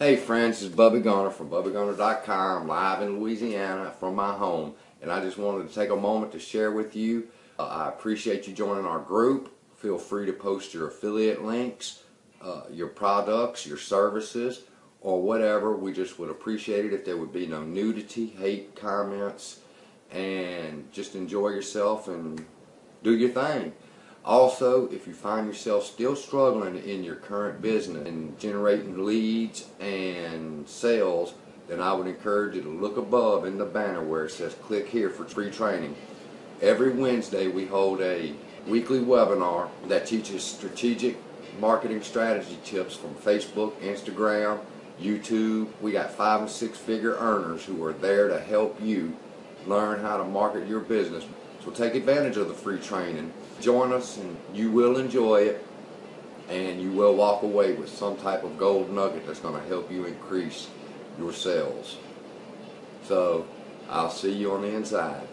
Hey friends, this is Bubbie Gunter from BubbieGunter.com, live in Louisiana from my home. And I just wanted to take a moment to share with you. Uh, I appreciate you joining our group. Feel free to post your affiliate links, uh, your products, your services, or whatever. We just would appreciate it if there would be no nudity, hate comments, and just enjoy yourself and do your thing. Also, if you find yourself still struggling in your current business and generating leads and sales, then I would encourage you to look above in the banner where it says click here for free training. Every Wednesday we hold a weekly webinar that teaches strategic marketing strategy tips from Facebook, Instagram, YouTube. We got five and six figure earners who are there to help you learn how to market your business. So take advantage of the free training. Join us and you will enjoy it and you will walk away with some type of gold nugget that's going to help you increase your sales. So I'll see you on the inside.